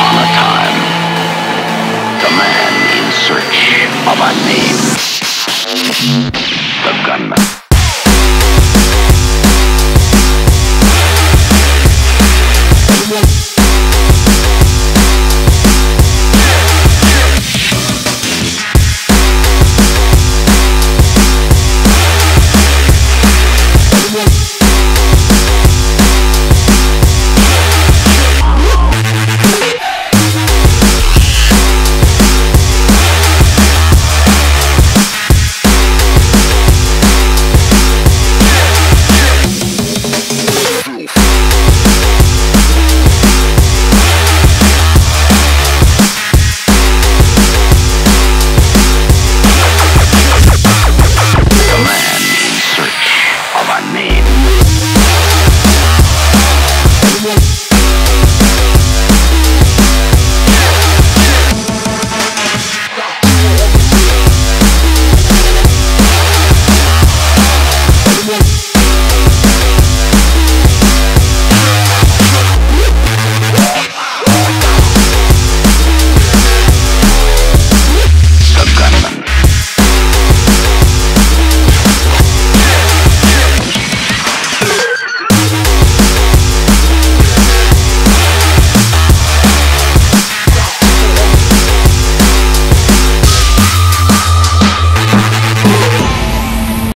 upon a time, the man in search of a name, the gunman.